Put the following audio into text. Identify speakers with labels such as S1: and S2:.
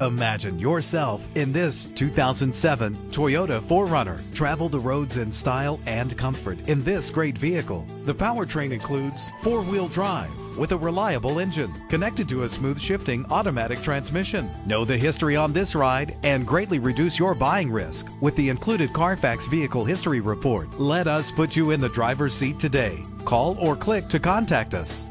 S1: Imagine yourself in this 2007 Toyota 4Runner. Travel the roads in style and comfort in this great vehicle. The powertrain includes four-wheel drive with a reliable engine connected to a smooth shifting automatic transmission. Know the history on this ride and greatly reduce your buying risk with the included Carfax Vehicle History Report. Let us put you in the driver's seat today. Call or click to contact us.